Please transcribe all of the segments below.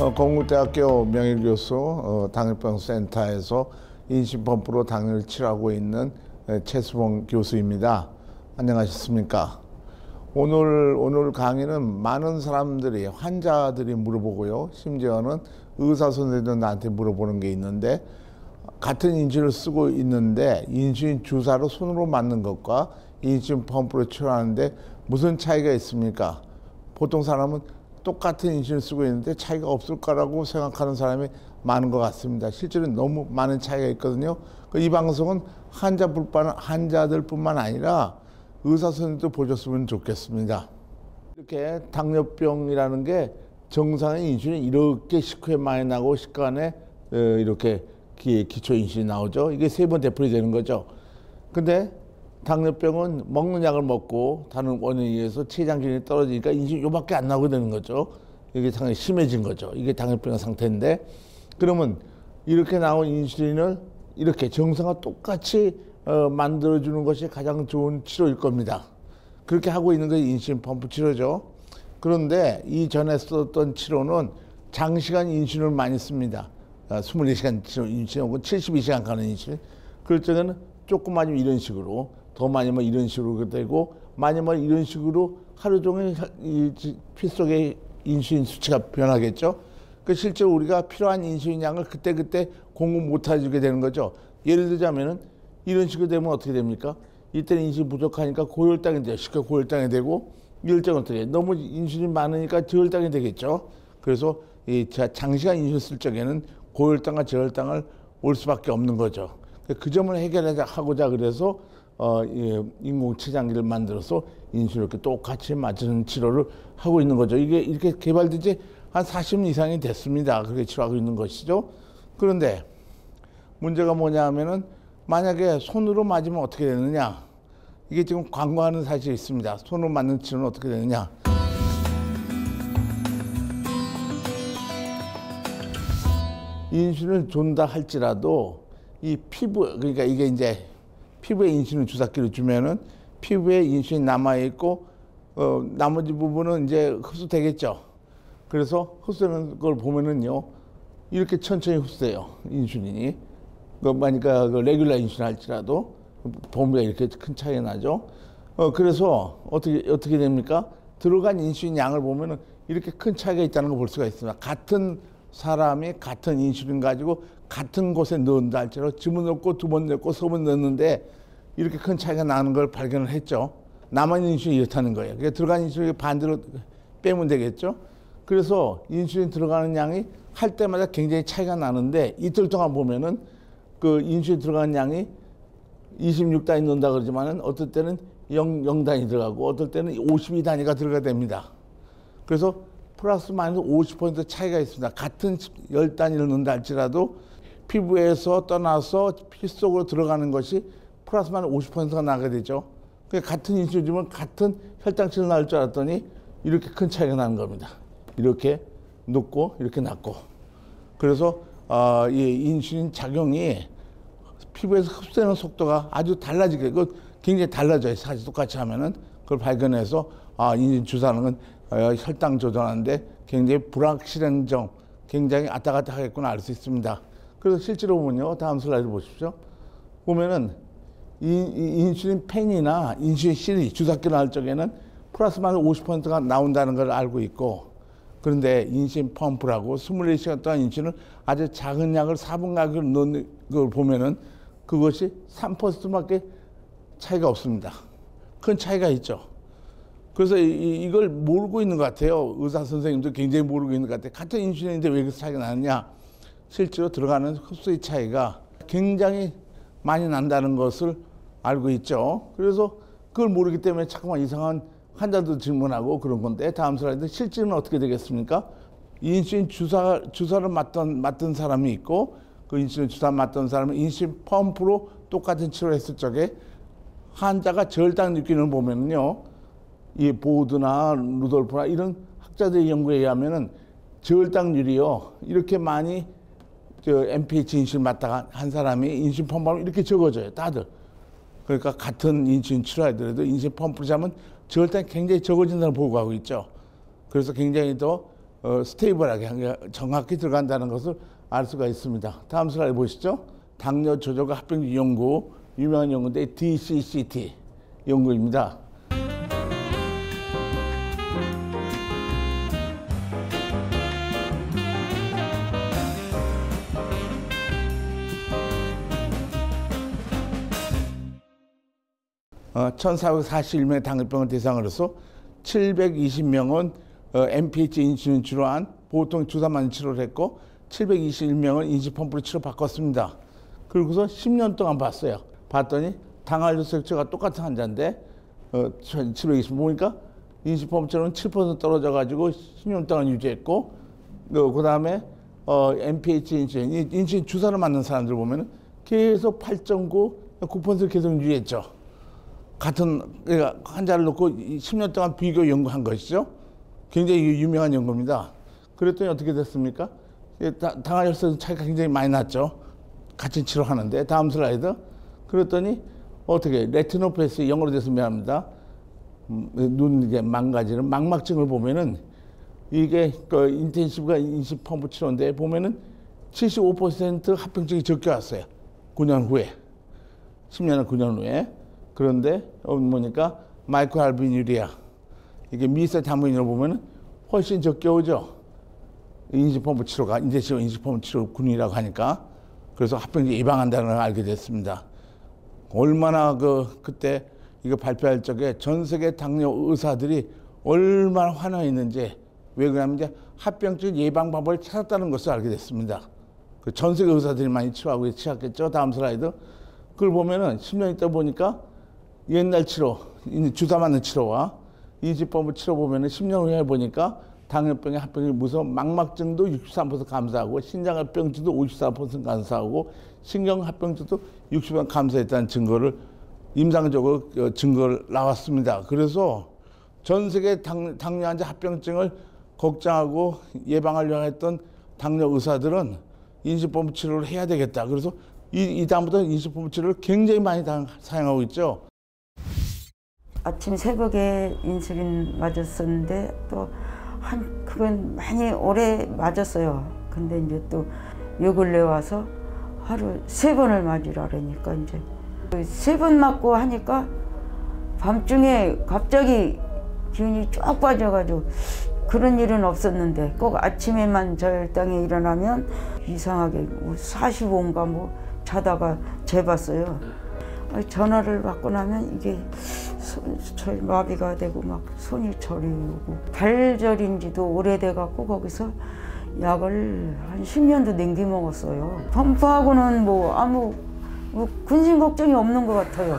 어, 건국대학교 명예교수 어, 당뇨병 센터에서 인신펌프로 당뇨를 치료하고 있는 에, 최수봉 교수입니다. 안녕하셨습니까? 오늘 오늘 강의는 많은 사람들이 환자들이 물어보고요. 심지어는 의사 선생님도 나한테 물어보는 게 있는데 같은 인슐린을 쓰고 있는데 인슐린 주사로 손으로 맞는 것과 인슐린 펌프로 치료하는데 무슨 차이가 있습니까? 보통 사람은 똑같은 인슐린 쓰고 있는데 차이가 없을 거라고 생각하는 사람이 많은 것 같습니다. 실제로 너무 많은 차이가 있거든요. 그이 방송은 환자뿐만 환자들뿐만 아니라 의사 선생님도 보셨으면 좋겠습니다. 이렇게 당뇨병이라는 게 정상의 인슐린이 이렇게 식후에 많이 나고 식간에 어, 이렇게 기초 인슐린이 나오죠. 이게 세번 되풀이 되는 거죠. 근데 당뇨병은 먹는 약을 먹고 다른 원인에 의해서 기능이 떨어지니까 인슐린 요밖에 안 나오게 되는 거죠. 이게 상당히 심해진 거죠. 이게 당뇨병 상태인데 그러면 이렇게 나온 인슐린을 이렇게 정상과 똑같이 어, 만들어주는 것이 가장 좋은 치료일 겁니다. 그렇게 하고 있는 게 인슐린 펌프 치료죠. 그런데 이전에 썼던 치료는 장시간 인슐린을 많이 씁니다. 24시간 치료 인슐린 혹은 72시간 가는 인슐린. 그럴 때는 조금만 이런 식으로 더 많이 뭐 이런 식으로 되고 많이 뭐 이런 식으로 하루 종일 피 속의 인슐린 수치가 변하겠죠. 그 실제로 우리가 필요한 인슐린 양을 그때그때 공급 못 해주게 되는 거죠. 예를 들자면은 이런 식으로 되면 어떻게 됩니까? 이때는 인슐린 부족하니까 고혈당이 돼요. 쉽게 고혈당이 되고 이럴 때는 어떻게 해요? 너무 인슐린 많으니까 저혈당이 되겠죠. 그래서 이 장시간 인슐린 쓸 적에는 고혈당과 저혈당을 올 수밖에 없는 거죠. 그 점을 해결하고자 그래서 어, 예, 인공췌장기를 만들어서 인슐린 이렇게 똑같이 맞추는 치료를 하고 있는 거죠. 이게 이렇게 개발된 지 한 40년 이상이 됐습니다. 그렇게 치료하고 있는 것이죠. 그런데 문제가 뭐냐 하면은 만약에 손으로 맞으면 어떻게 되느냐. 이게 지금 광고하는 사실이 있습니다. 손으로 맞는 치료는 어떻게 되느냐. 인슐린을 준다 할지라도 이 피부 그러니까 이게 이제 피부에 인슐린 주사기를 주면은 피부에 인슐린 남아 있고 어 나머지 부분은 이제 흡수되겠죠. 그래서 흡수되는 걸 보면은요 이렇게 천천히 흡수돼요 인슐린이. 그러니까 그 레귤라 인슐린 할지라도 보험가 이렇게 큰 차이가 나죠. 어 그래서 어떻게 어떻게 됩니까? 들어간 인슐린 양을 보면은 이렇게 큰 차이가 있다는 걸 볼 수가 있습니다. 같은 사람이 같은 인슐린 가지고 같은 곳에 넣은다 할지라도 주문 넣고 두 번 넣고 세 번 넣는데 이렇게 큰 차이가 나는 걸 발견을 했죠. 남은 인슐린이 이렇다는 거예요. 그러니까 들어간 인슐린이 반대로 빼면 되겠죠. 그래서 인슐린 들어가는 양이 할 때마다 굉장히 차이가 나는데 이틀 동안 보면은 그 인슐린 들어가는 양이 26단위 넣는다 그러지만은 어떨 때는 0, 0단위 들어가고 어떨 때는 52단위가 들어가 됩니다. 그래서 플러스 마이너스 50% 차이가 있습니다. 같은 10단위를 넣는다 할지라도 피부에서 떠나서 피 속으로 들어가는 것이 플러스 마이너스 50%가 나게 되죠. 그러니까 같은 인슐린 주면 같은 혈당치를 나올 줄 알았더니 이렇게 큰 차이가 나는 겁니다. 이렇게 높고 이렇게 낮고. 그래서 어, 이 인슐린 작용이 피부에서 흡수되는 속도가 아주 달라지게, 그 굉장히 달라져요. 사실 똑같이 하면은 그걸 발견해서 아, 인슐린 주사는 어, 혈당 조절하는데 굉장히 불확실한 점, 굉장히 아따 갔다 하겠구나 알 수 있습니다. 그래서 실제로 보면요. 다음 슬라이드 보십시오. 보면은 이, 이 인슐린 펜이나 인슐린 실이 주사기 나올 적에는 플러스 마이너스 50%가 나온다는 걸 알고 있고 그런데 인슐린 펌프라고 24시간 동안 인슐린을 아주 작은 약을 4분 가격을 넣는 걸 보면은 그것이 3%밖에 차이가 없습니다. 큰 차이가 있죠. 그래서 이, 이걸 모르고 있는 것 같아요. 의사 선생님도 굉장히 모르고 있는 것 같아요. 같은 인슐린인데 왜 이렇게 차이가 나느냐. 실제로 들어가는 흡수의 차이가 굉장히 많이 난다는 것을 알고 있죠. 그래서 그걸 모르기 때문에 자꾸만 이상한 환자도 질문하고 그런 건데 다음 슬라이드 실제는 어떻게 되겠습니까? 인슐린 주사, 주사를 맞던, 맞던 사람이 있고 그 인슐린 주사 맞던 사람은 인슐린 펌프로 똑같은 치료를 했을 적에 환자가 절당 느끼는 보면은요. 이 보드나 루돌프나 이런 학자들의 연구에 의하면은 저혈당률이요. 이렇게 많이 저 MPH 인슐린 맞다가 한 사람이 인슐린 펌프하면 이렇게 적어져요. 다들. 그러니까 같은 인슐린 치료하더라도 인슐린 펌프를 잡으면 저혈당이 굉장히 적어진다는 보고하고 있죠. 그래서 굉장히 더 어, 스테이블하게 정확히 들어간다는 것을 알 수가 있습니다. 다음 슬라이드 보시죠. 당뇨 조절과 합병증 연구 유명한 연구인데 DCCT 연구입니다. 어, 1441명의 당뇨병을 대상으로서 720명은 어, MPH 인슐린 치료한 보통 주사만 치료를 했고 721명은 인지 펌프로 치료 바꿨습니다. 그리고서 10년 동안 봤어요. 봤더니 당할 혈색체가 똑같은 환자인데 어, 720 보니까 인지 펌프처럼 7% 떨어져 가지고 10년 동안 유지했고 어, 그다음에 어, MPH 인슐린 이 인슐린 주사를 맞는 사람들 보면은 계속 8.9 9%를 계속 유지했죠. 같은 그러니까 환자를 놓고 10년 동안 비교 연구한 것이죠. 굉장히 유명한 연구입니다. 그랬더니 어떻게 됐습니까? 당화혈색소 차이가 굉장히 많이 났죠. 같이 치료하는데 다음 슬라이드. 그랬더니 어떻게 retinopathy 영어로 돼서 미안합니다. 음, 눈 이게 망가지는 망막증을 보면은 이게 그 intensive가 인슐린 펌프 치료인데 보면은 75% 합병증이 적게 왔어요. 9년 후에. 10년은 9년 후에. 그런데 보니까 마이크 알비뉴리아 이게 미세 담은이를 보면 훨씬 적게 오죠. 인식펌프 치료가 인제치료 인식펌프 치료 군이라고 하니까 그래서 합병증 예방한다는 걸 알게 됐습니다. 얼마나 그 그때 이거 발표할 적에 전 세계 당뇨 의사들이 얼마나 환호했는지 왜 그러냐면 이제 합병증 예방 방법을 찾았다는 것을 알게 됐습니다. 그 전 세계 의사들이 많이 치료하고 치료했겠죠. 다음 슬라이드. 그걸 보면은 10년 있다 보니까 옛날 치료, 주사 맞는 치료와 이 지법을 치료 보면 은 10년 후에 보니까 당뇨병의 합병이 무서운 망막증도 63% 감소하고 신장합병증도 54% 감소하고 신경합병증도 60% 감소했다는 증거를 임상적으로 어, 증거를 나왔습니다. 그래서 전 세계 당, 당뇨 환자 합병증을 걱정하고 예방하려고 했던 당뇨 의사들은 인식범 치료를 해야 되겠다. 그래서 이, 이 다음부터 인식범 치료를 굉장히 많이 사용하고 있죠. 아침 새벽에 인슐린 맞았었는데 또 한 그건 많이 오래 맞았어요. 근데 이제 또 요 근래 와서 하루 세 번을 맞으라 그러니까 이제 세 번 맞고 하니까 밤중에 갑자기 기운이 쭉 빠져가지고 그런 일은 없었는데 꼭 아침에만 절당에 일어나면 이상하게 뭐 45인가 뭐 자다가 재봤어요. 전화를 받고 나면 이게 손, 마비가 되고 막 손이 저리고 발절인지도 오래돼 갖고 거기서 약을 한 10년도 냉기 먹었어요. 펌프하고는 뭐 아무 뭐 근심 걱정이 없는 것 같아요.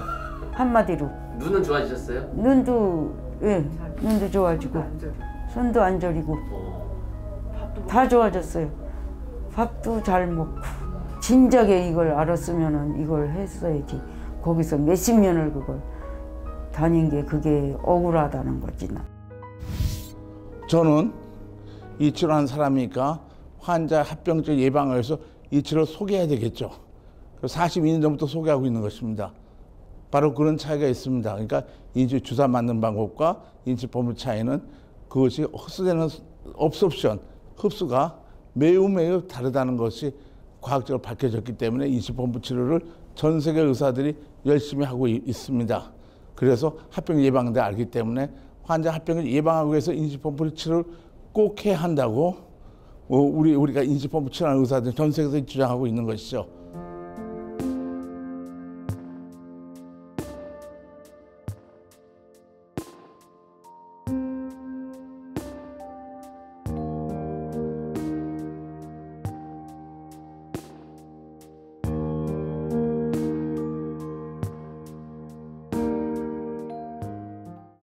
한마디로. 눈은 좋아지셨어요? 눈도 예, 눈도 좋아지고 손도 안 저리고 다 좋아졌어요. 밥도 잘 먹고 진작에 이걸 알았으면 이걸 했어야지. 거기서 몇십 년을 그걸 다닌 게 그게 억울하다는 거지 나. 저는 이 치료하는 사람이니까 환자 합병증 예방을 위해서 이 치료 소개해야 되겠죠. 42년 전부터 소개하고 있는 것입니다. 바로 그런 차이가 있습니다. 그러니까 인지 주사 맞는 방법과 인지 범위 차이는 그것이 흡수되는 업섭션, 흡수가 매우 매우 다르다는 것이 과학적으로 밝혀졌기 때문에 인식범부 치료를 전 세계 의사들이 열심히 하고 있습니다. 그래서 합병 예방대 알기 때문에 환자 합병을 예방하기 위해서 인식펌프 치료를 꼭 해야 한다고 어, 우리 우리가 인식펌프 치료하는 의사들 전 세계에서 주장하고 있는 것이죠.